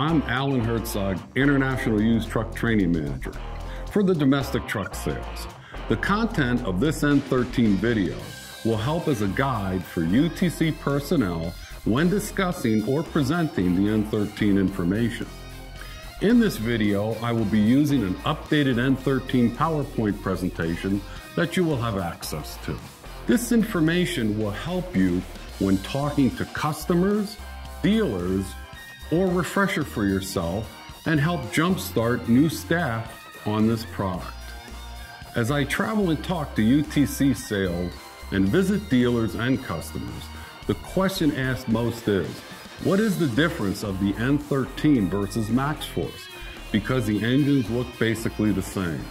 I'm Alan Herzog, International Used Truck Training Manager for the domestic truck sales. The content of this N13 video will help as a guide for UTC personnel when discussing or presenting the N13 information. In this video, I will be using an updated N13 PowerPoint presentation that you will have access to. This information will help you when talking to customers, dealers, or refresher for yourself and help jumpstart new staff on this product. As I travel and talk to UTC sales and visit dealers and customers, the question asked most is, what is the difference of the N13 versus MaxxForce? Because the engines look basically the same.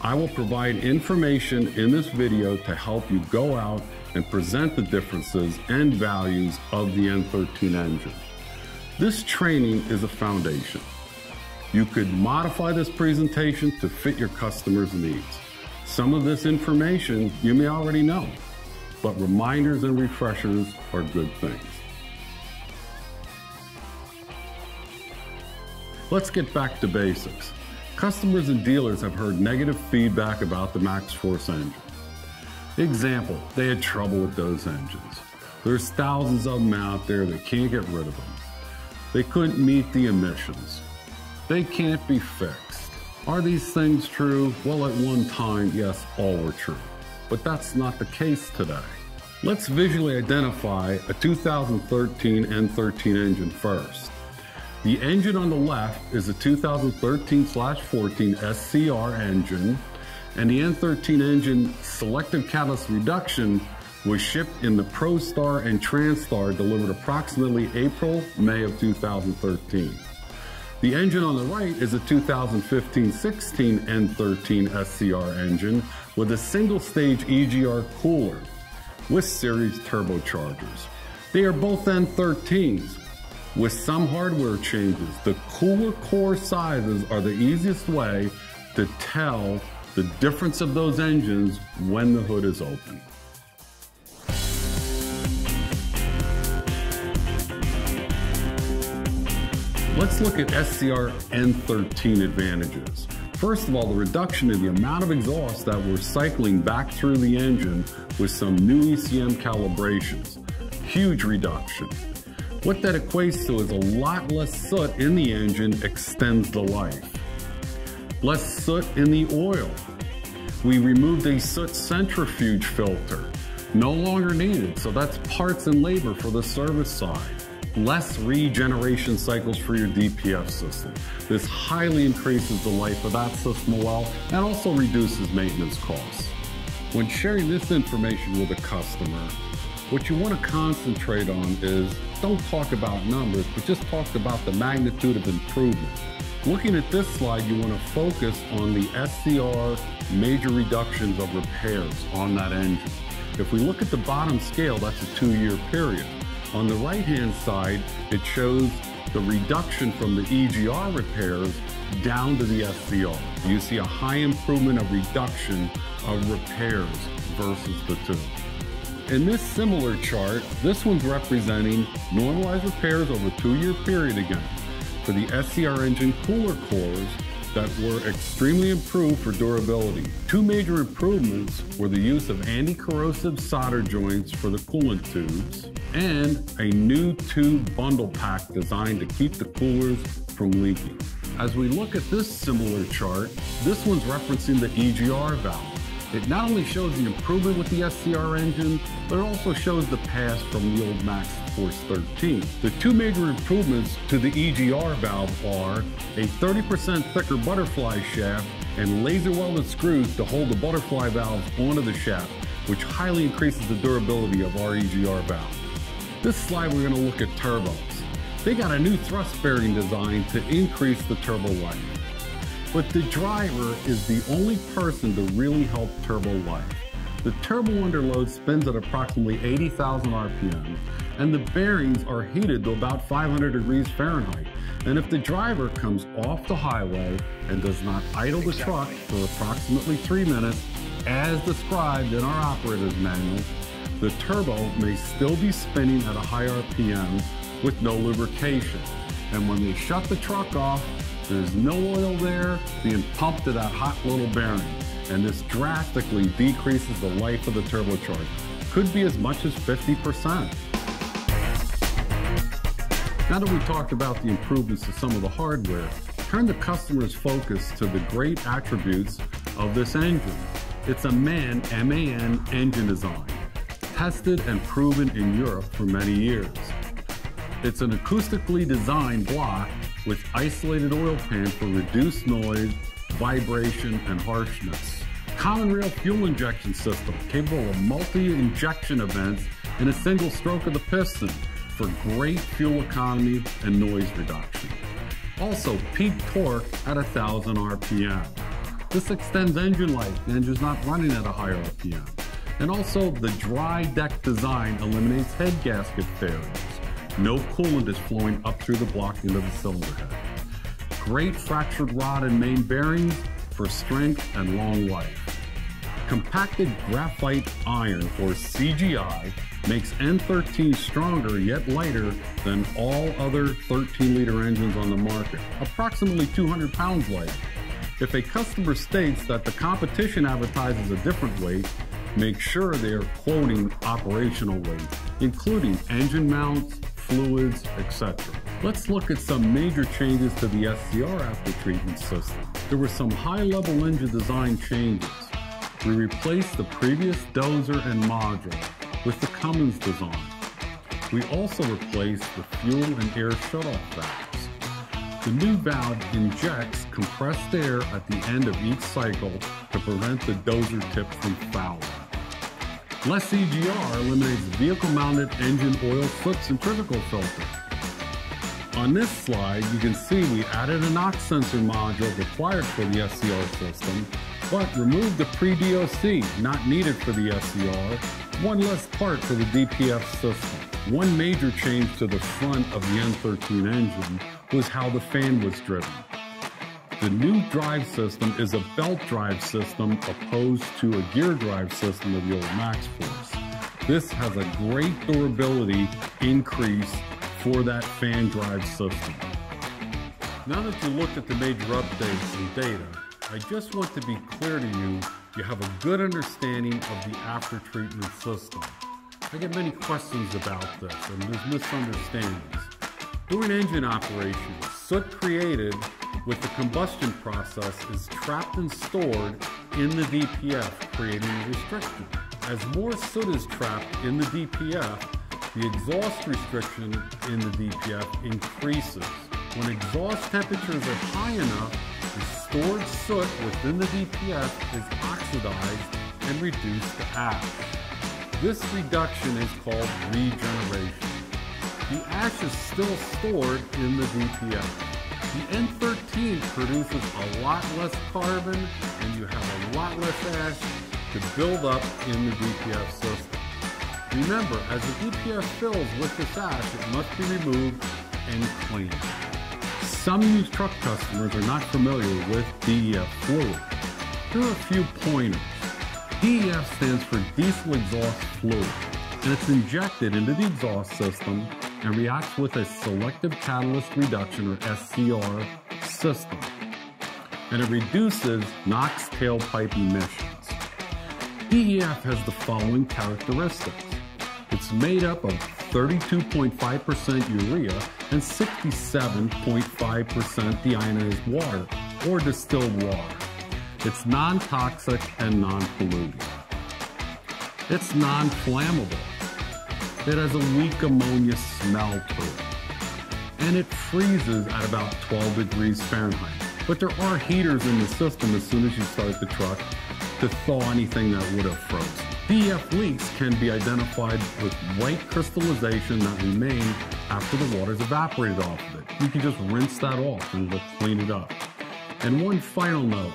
I will provide information in this video to help you go out and present the differences and values of the N13 engine. This training is a foundation. You could modify this presentation to fit your customers' needs. Some of this information you may already know, but reminders and refreshers are good things. Let's get back to basics. Customers and dealers have heard negative feedback about the MaxxForce engine. Example, they had trouble with those engines. There's thousands of them out there, they can't get rid of them. They couldn't meet the emissions. They can't be fixed. Are these things true? Well, at one time, yes, all were true. But that's not the case today. Let's visually identify a 2013 N13 engine first. The engine on the left is a 2013-14 SCR engine, and the N13 engine selective catalyst reduction was shipped in the ProStar and TranStar delivered approximately April, May of 2013. The engine on the right is a 2015-16 N13 SCR engine with a single stage EGR cooler with series turbochargers. They are both N13s, with some hardware changes, the cooler core sizes are the easiest way to tell the difference of those engines when the hood is open. Let's look at SCR N13 advantages. First of all, the reduction in the amount of exhaust that we're cycling back through the engine with some new ECM calibrations. Huge reduction. What that equates to is a lot less soot in the engine extends the life. Less soot in the oil. We removed a soot centrifuge filter. No longer needed, so that's parts and labor for the service side. Less regeneration cycles for your DPF system. This highly increases the life of that system well and also reduces maintenance costs. When sharing this information with a customer, what you want to concentrate on is don't talk about numbers, but just talk about the magnitude of improvement. Looking at this slide, you want to focus on the SCR major reductions of repairs on that engine. If we look at the bottom scale, that's a two-year period. On the right-hand side, it shows the reduction from the EGR repairs down to the SCR. You see a high improvement of reduction of repairs versus the two. In this similar chart, this one's representing normalized repairs over a two-year period again for the SCR engine cooler cores that were extremely improved for durability. Two major improvements were the use of anti-corrosive solder joints for the coolant tubes and a new tube bundle pack designed to keep the coolers from leaking. As we look at this similar chart, this one's referencing the EGR valve. It not only shows the improvement with the SCR engine, but it also shows the pass from the old Max Force 13. The two major improvements to the EGR valve are a 30% thicker butterfly shaft and laser welded screws to hold the butterfly valve onto the shaft, which highly increases the durability of our EGR valve. This slide we're going to look at turbos. They got a new thrust bearing design to increase the turbo life. But the driver is the only person to really help turbo life. The turbo under load spins at approximately 80,000 RPM, and the bearings are heated to about 500 degrees Fahrenheit. And if the driver comes off the highway and does not idle the truck for approximately three minutes, as described in our operator's manual, the turbo may still be spinning at a high RPM with no lubrication. And when they shut the truck off, there's no oil there being pumped to that hot little bearing. And this drastically decreases the life of the turbocharger. Could be as much as 50%. Now that we've talked about the improvements to some of the hardware, turn the customer's focus to the great attributes of this engine. It's a MAN, M-A-N engine design, tested and proven in Europe for many years. It's an acoustically designed block with isolated oil pan for reduced noise, vibration, and harshness. Common rail fuel injection system capable of multi-injection events in a single stroke of the piston for great fuel economy and noise reduction. Also, peak torque at 1000 RPM. This extends engine life. The engine's not running at a higher RPM. And also, the dry deck design eliminates head gasket failures. No coolant is flowing up through the block into the cylinder head. Great fractured rod and main bearings for strength and long life. Compacted graphite iron, or CGI, makes N13 stronger yet lighter than all other 13 liter engines on the market, approximately 200 pounds lighter. If a customer states that the competition advertises a different weight, make sure they are quoting operational weight, including engine mounts, fluids, etc. Let's look at some major changes to the SCR after treatment system. There were some high-level engine design changes. We replaced the previous doser and module with the Cummins design. We also replaced the fuel and air shutoff valves. The new valve injects compressed air at the end of each cycle to prevent the doser tip from fouling. Less CGR eliminates vehicle-mounted engine oil soot centrifugal filter. On this slide, you can see we added a NOx sensor module required for the SCR system, but removed the pre-DOC not needed for the SCR one less part for the DPF system. One major change to the front of the N13 engine was how the fan was driven. The new drive system is a belt drive system opposed to a gear drive system of the old Max Force. This has a great durability increase for that fan drive system. Now that you looked at the major updates and data, I just want to be clear to you you have a good understanding of the after treatment system. I get many questions about this and there's misunderstandings. During engine operations, soot created with the combustion process is trapped and stored in the DPF, creating a restriction. As more soot is trapped in the DPF, the exhaust restriction in the DPF increases. When exhaust temperatures are high enough, the stored soot within the DPF is oxidized and reduced to ash. This reduction is called regeneration. The ash is still stored in the DPF. The N13 produces a lot less carbon and you have a lot less ash to build up in the DPF system. Remember, as the DPF fills with this ash, it must be removed and cleaned. Some used truck customers are not familiar with DEF fluid. Here are a few pointers. DEF stands for diesel exhaust fluid, and it's injected into the exhaust system and reacts with a selective catalyst reduction or SCR system. And it reduces NOx tailpipe emissions. DEF has the following characteristics. It's made up of 32.5% urea and 67.5% deionized water or distilled water. It's non-toxic and non-polluting. It's non-flammable. It has a weak ammonia smell to it. And it freezes at about 12 degrees Fahrenheit. But there are heaters in the system as soon as you start the truck to thaw anything that would have froze. DEF leaks can be identified with white crystallization that remain after the water's evaporated off of it. You can just rinse that off and clean it up. And one final note.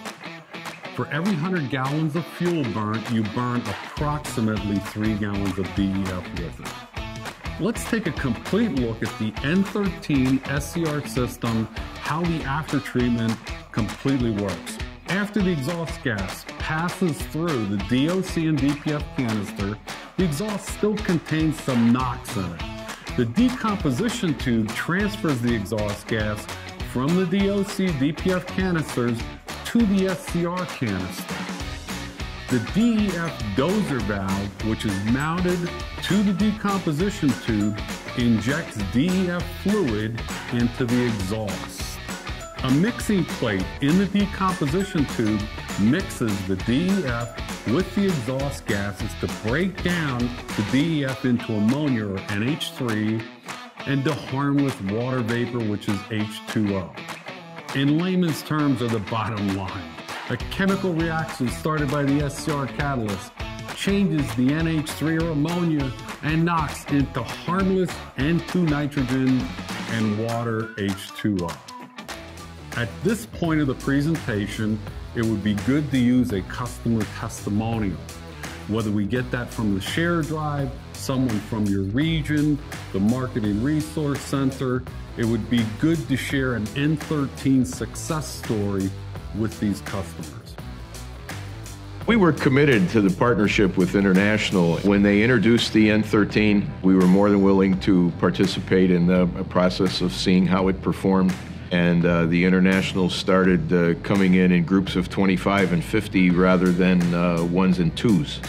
For every 100 gallons of fuel burnt, you burn approximately 3 gallons of DEF with it. Let's take a complete look at the N13 SCR system, how the after treatment completely works. After the exhaust gas passes through the DOC and DPF canister, the exhaust still contains some NOx in it. The decomposition tube transfers the exhaust gas from the DOC DPF canisters to the SCR canister. The DEF doser valve, which is mounted to the decomposition tube, injects DEF fluid into the exhaust. A mixing plate in the decomposition tube mixes the DEF with the exhaust gases to break down the DEF into ammonia or NH3 and to harmless water vapor, which is H2O. In layman's terms are the bottom line. A chemical reaction started by the SCR catalyst changes the NH3 or ammonia and knocks into harmless N2 nitrogen and water H2O. At this point of the presentation, it would be good to use a customer testimonial. Whether we get that from the share drive, someone from your region, the Marketing Resource Center, it would be good to share an N13 success story with these customers. We were committed to the partnership with International. When they introduced the N13, we were more than willing to participate in the process of seeing how it performed. And uh, the International started uh, coming in in groups of 25 and 50 rather than uh, ones and twos.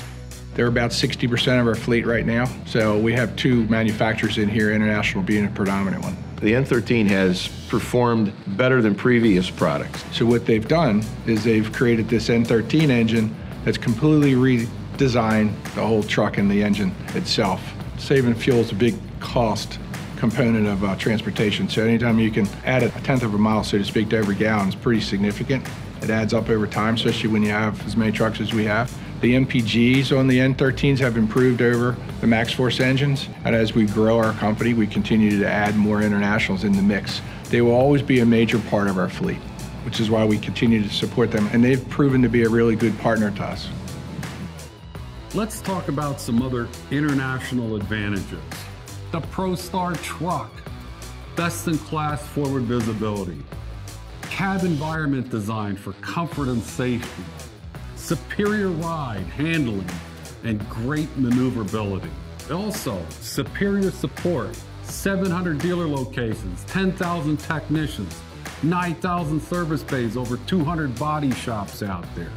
They're about 60% of our fleet right now. So we have two manufacturers in here, International being a predominant one. The N13 has performed better than previous products. So what they've done is they've created this N13 engine that's completely redesigned the whole truck and the engine itself. Saving fuel is a big cost component of uh, transportation. So anytime you can add a tenth of a mile, so to speak, to every gallon is pretty significant. It adds up over time, especially when you have as many trucks as we have. The MPGs on the N13s have improved over the MaxxForce engines. And as we grow our company, we continue to add more internationals in the mix. They will always be a major part of our fleet which is why we continue to support them. And they've proven to be a really good partner to us. Let's talk about some other international advantages. The ProStar truck, best in class forward visibility, cab environment design for comfort and safety, superior ride, handling, and great maneuverability. Also, superior support, 700 dealer locations, 10,000 technicians, 9,000 service bays, over 200 body shops out there.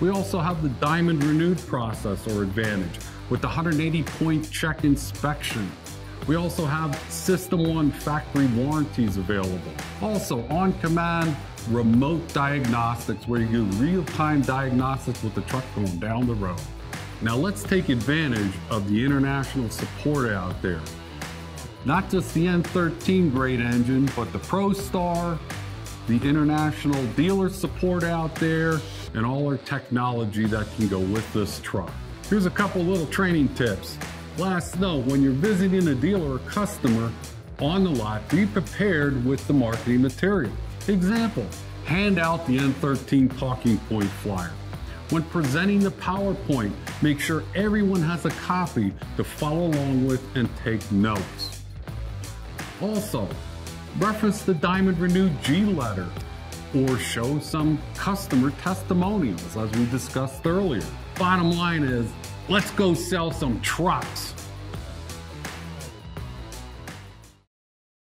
We also have the Diamond Renewed process or advantage with the 180 point check inspection. We also have System 1 factory warranties available. Also OnCommand remote diagnostics where you do real-time diagnostics with the truck going down the road. Now let's take advantage of the international support out there. Not just the N13 great engine, but the ProStar, the international dealer support out there, and all our technology that can go with this truck. Here's a couple little training tips. Last note, when you're visiting a dealer or customer on the lot, be prepared with the marketing material. Example, hand out the N13 talking point flyer. When presenting the PowerPoint, make sure everyone has a copy to follow along with and take notes. Also, reference the Diamond Renewed G letter or show some customer testimonials as we discussed earlier. Bottom line is, let's go sell some trucks.